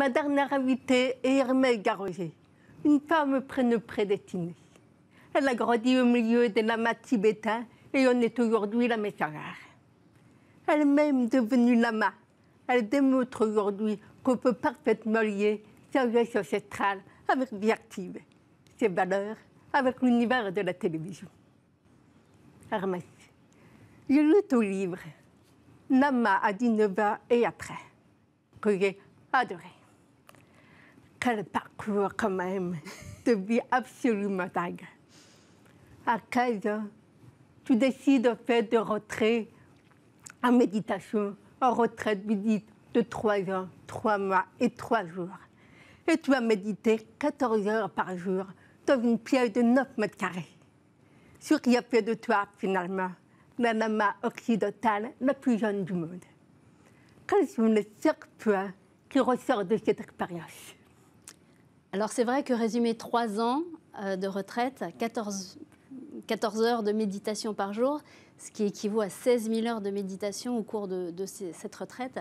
Ma dernière invitée est Hermès Garoger, une femme prédestinée. Elle a grandi au milieu des lamas tibétains et en est aujourd'hui la messagère. Elle-même devenue lama, elle démontre aujourd'hui qu'on peut parfaitement lier sagesse ancestrale avec vie active, ses valeurs avec l'univers de la télévision. Hermès, j'ai lu ton livre, Lama à 19 ans et après, que j'ai adoré. Quel parcours quand même de vie absolument dingue. À 15 ans, tu décides en fait de rentrer en méditation, en retraite de 3 ans, 3 mois et 3 jours. Et tu as médité 14 heures par jour dans une pièce de 9 mètres carrés. Ce qui a fait de toi, finalement, la lama occidentale la plus jeune du monde. Quels sont les cinq points qui ressortent de cette expérience? Alors, c'est vrai que résumer 3 ans euh, de retraite, 14, 14 heures de méditation par jour, ce qui équivaut à 16 000 heures de méditation au cours de, de cette retraite,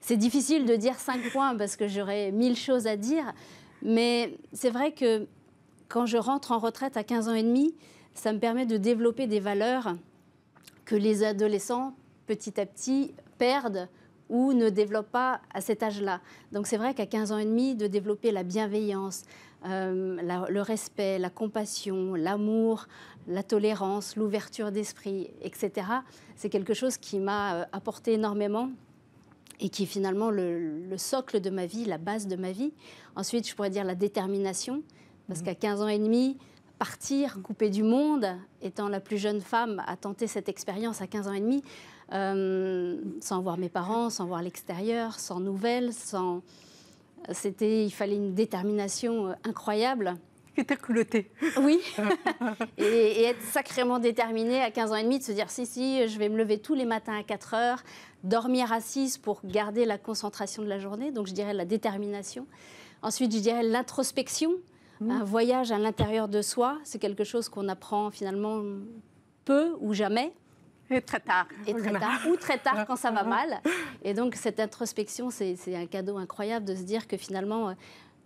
c'est difficile de dire 5 points parce que j'aurais mille choses à dire, mais c'est vrai que quand je rentre en retraite à 15 ans et demi, ça me permet de développer des valeurs que les adolescents, petit à petit, perdent ou ne développent pas à cet âge-là. Donc c'est vrai qu'à 15 ans et demi, de développer la bienveillance, euh, le respect, la compassion, l'amour, la tolérance, l'ouverture d'esprit, etc., c'est quelque chose qui m'a euh, apporté énormément et qui est finalement le, le, socle de ma vie, la base de ma vie. Ensuite, je pourrais dire la détermination, parce mmh. qu'à 15 ans et demi, partir, couper du monde, étant la plus jeune femme à tenter cette expérience à 15 ans et demi, euh, sans voir mes parents, sans voir l'extérieur, sans nouvelles, sans... C'était, il fallait une détermination euh, incroyable. Qui était culotté. Oui. et, et, être sacrément déterminée à 15 ans et demi, de se dire si, si, je vais me lever tous les matins à 4 heures, dormir assise pour garder la concentration de la journée. Donc je dirais la détermination. Ensuite, je dirais l'introspection. Mmh. Un voyage à l'intérieur de soi, c'est quelque chose qu'on apprend finalement peu ou jamais. Et très tard. Et très tard, ou très tard quand ça va mal. Et donc cette introspection, c'est un cadeau incroyable de se dire que finalement, euh,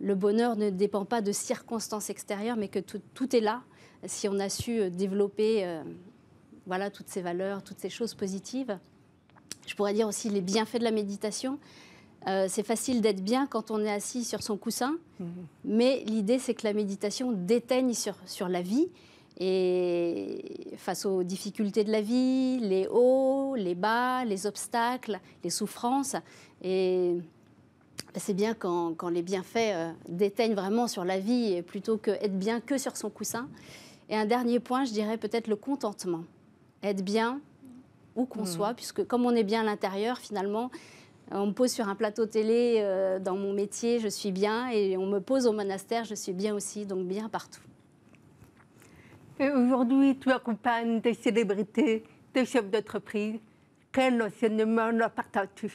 le bonheur ne dépend pas de circonstances extérieures, mais que tout, tout est là si on a su euh, développer euh, voilà, toutes ces valeurs, toutes ces choses positives. Je pourrais dire aussi les bienfaits de la méditation. Euh, c'est facile d'être bien quand on est assis sur son coussin, mmh. mais l'idée c'est que la méditation déteigne sur, sur la vie et face aux difficultés de la vie, les hauts, les bas, les obstacles, les souffrances. Et c'est bien quand, quand, les bienfaits euh, déteignent vraiment sur la vie plutôt qu'être bien que sur son coussin. Et un dernier point, je dirais peut-être le contentement. Être bien où qu'on mmh. soit, puisque comme on est bien à l'intérieur, finalement, on me pose sur un plateau télé euh, dans mon métier, je suis bien, et on me pose au monastère, je suis bien aussi, donc bien partout. Aujourd'hui, tu accompagnes des célébrités, des chefs d'entreprise. Quel enseignement leur partages-tu?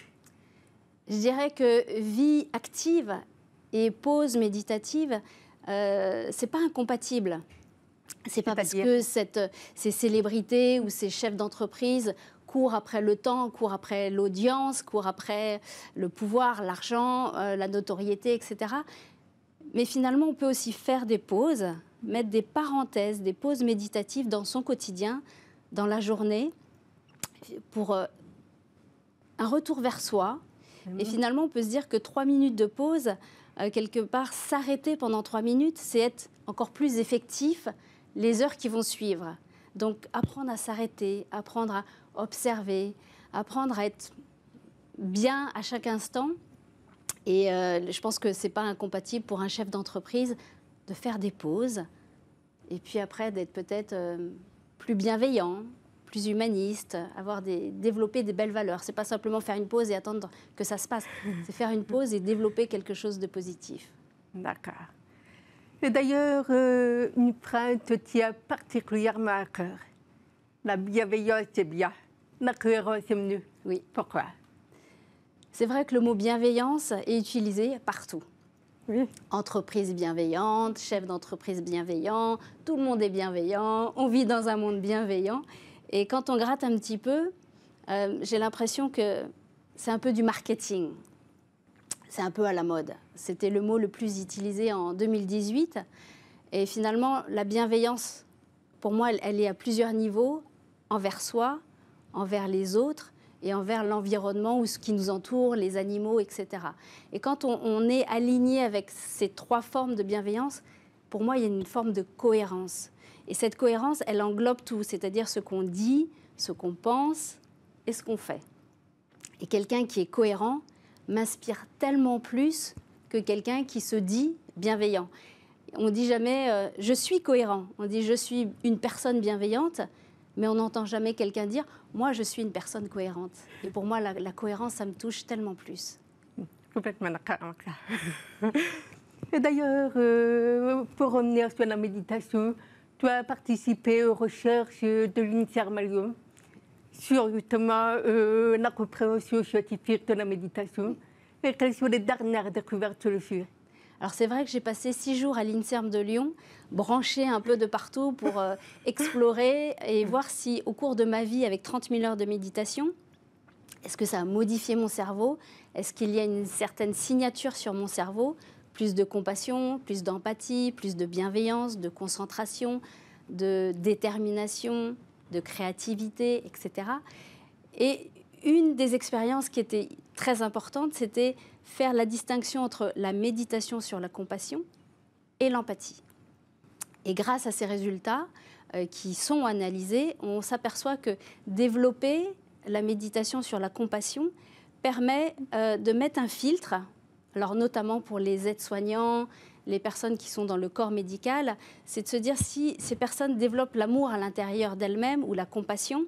Je dirais que vie active et pause méditative, euh, c'est pas incompatible. C'est pas parce que cette, ces célébrités ou ces chefs d'entreprise court après le temps, court après l'audience, court après le pouvoir, l'argent, euh, la notoriété, etc. Mais finalement, on peut aussi faire des pauses, mettre des parenthèses, des pauses méditatives dans son quotidien, dans la journée, pour euh, un retour vers soi. Et finalement, on peut se dire que trois minutes de pause, euh, quelque part, s'arrêter pendant trois minutes, c'est être encore plus effectif les heures qui vont suivre. Donc apprendre à s'arrêter, apprendre à observer, apprendre à être bien à chaque instant. Et euh, je pense que ce n'est pas incompatible pour un chef d'entreprise de faire des pauses et puis après d'être peut-être euh, plus bienveillant, plus humaniste, avoir des, développer des belles valeurs. C'est pas simplement faire une pause et attendre que ça se passe. C'est faire une pause et développer quelque chose de positif. D'accord. Et d'ailleurs, euh, une phrase te tient particulièrement à cœur. La bienveillance, c'est bien la cohérence est mieux. Oui. Pourquoi? C'est vrai que le mot bienveillance est utilisé partout. Oui. Entreprise bienveillante, chef d'entreprise bienveillant, tout le monde est bienveillant, on vit dans un monde bienveillant. Et quand on gratte un petit peu, euh, j'ai l'impression que c'est un peu du marketing. c'est un peu à la mode. C'était le mot le plus utilisé en 2018. Et finalement, la bienveillance, pour moi, elle, est à plusieurs niveaux, envers soi, envers les autres et envers l'environnement ou ce qui nous entoure, les animaux, etc. Et quand on, est aligné avec ces trois formes de bienveillance, pour moi, il y a une forme de cohérence. Et cette cohérence, elle englobe tout, c'est-à-dire ce qu'on dit, ce qu'on pense et ce qu'on fait. Et quelqu'un qui est cohérent m'inspire tellement plus que quelqu'un qui se dit bienveillant. On dit jamais euh, je suis cohérent, on dit je suis une personne bienveillante, mais on n'entend jamais quelqu'un dire moi je suis une personne cohérente. Et pour moi, la, cohérence, ça me touche tellement plus. Et d'ailleurs, euh, pour revenir sur la méditation, tu as participé aux recherches de l'INSERM sur justement euh, la compréhension scientifique de la méditation et quelles sont les dernières découvertes sur le sujet? Alors c'est vrai que j'ai passé six jours à l'INSERM de Lyon, branché un peu de partout pour euh, explorer et voir si au cours de ma vie, avec 30 000 heures de méditation, est-ce que ça a modifié mon cerveau? Est-ce qu'il y a une certaine signature sur mon cerveau? Plus de compassion, plus d'empathie, plus de bienveillance, de concentration, de détermination, de créativité, etc. Et une des expériences qui était très importante, c'était faire la distinction entre la méditation sur la compassion et l'empathie. Et grâce à ces résultats euh, qui sont analysés, on s'aperçoit que développer la méditation sur la compassion permet euh, de mettre un filtre, alors notamment pour les aides-soignants, les personnes qui sont dans le corps médical, c'est de se dire si ces personnes développent l'amour à l'intérieur d'elles-mêmes ou la compassion,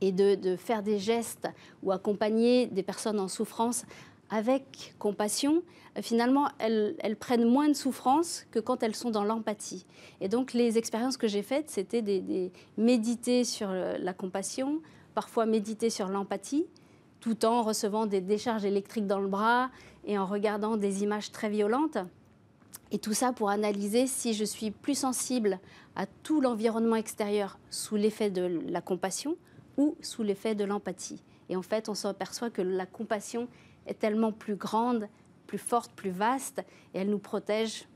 et de, faire des gestes ou accompagner des personnes en souffrance avec compassion, euh, finalement, elles, prennent moins de souffrance que quand elles sont dans l'empathie. Et donc, les expériences que j'ai faites, c'était des, méditer sur la compassion, parfois méditer sur l'empathie, tout en recevant des décharges électriques dans le bras et en regardant des images très violentes. Et tout ça pour analyser si je suis plus sensible à tout l'environnement extérieur sous l'effet de la compassion ou sous l'effet de l'empathie. Et en fait, on s'aperçoit que la compassion est tellement plus grande, plus forte, plus vaste, et elle nous protège.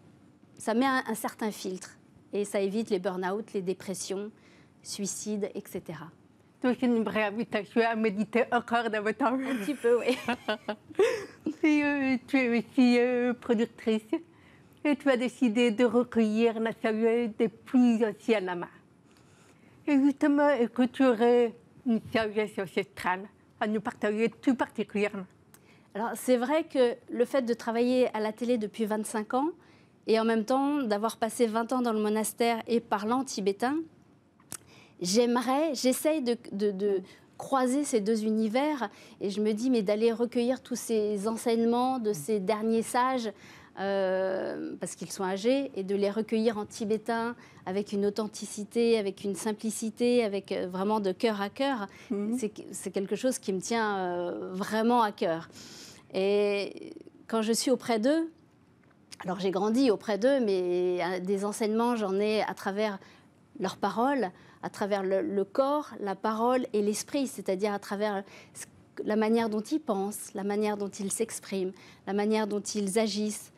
Ça met un, certain filtre, et ça évite les burn-out, les dépressions, suicides, etc. Donc, une vraie invitation à méditer encore dans votre temps. Un petit peu, oui. et, euh, tu es aussi euh, productrice et tu as décidé de recueillir la sagesse des plus anciens lamas. Et justement, est-ce que tu aurais une sagesse ancestrale à nous partager tout particulièrement. Alors, c'est vrai que le fait de travailler à la télé depuis 25 ans et en même temps d'avoir passé 20 ans dans le monastère et parlant tibétain, j'aimerais, j'essaye de, de, croiser ces deux univers et je me dis, mais d'aller recueillir tous ces enseignements de ces derniers sages euh, parce qu'ils sont âgés, et de les recueillir en tibétain avec une authenticité, avec une simplicité, avec euh, vraiment de cœur à cœur, mhm. c'est quelque chose qui me tient euh, vraiment à cœur. Et quand je suis auprès d'eux, alors j'ai grandi auprès d'eux, mais des enseignements, j'en ai à travers leurs paroles, à travers le corps, la parole et l'esprit, c'est-à-dire à travers la manière dont ils pensent, la manière dont ils s'expriment, la manière dont ils agissent,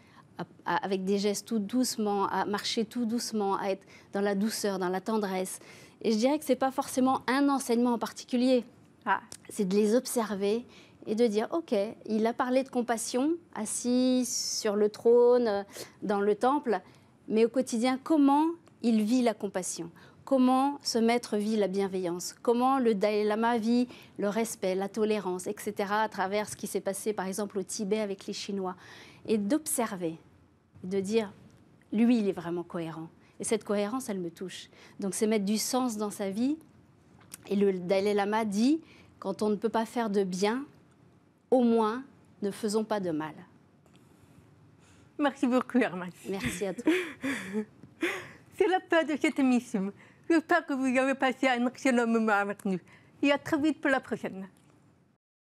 avec des gestes tout doucement, à marcher tout doucement, à être dans la douceur, dans la tendresse. Et je dirais que ce n'est pas forcément un enseignement en particulier. Ah. C'est de les observer et de dire, OK, il a parlé de compassion, assis sur le trône, dans le temple, mais au quotidien, comment il vit la compassion? Comment ce maître vit la bienveillance? Comment le Dalai Lama vit le respect, la tolérance, etc., à travers ce qui s'est passé, par exemple, au Tibet avec les Chinois? Et d'observer, de dire, lui, il est vraiment cohérent. Et cette cohérence, elle me touche. Donc c'est mettre du sens dans sa vie. Et le Dalai Lama dit, quand on ne peut pas faire de bien, au moins ne faisons pas de mal. Merci beaucoup, Herman. Merci à toi. C'est la fin de cette émission. J'espère que vous avez passé un excellent moment avec nous. Et à très vite pour la prochaine.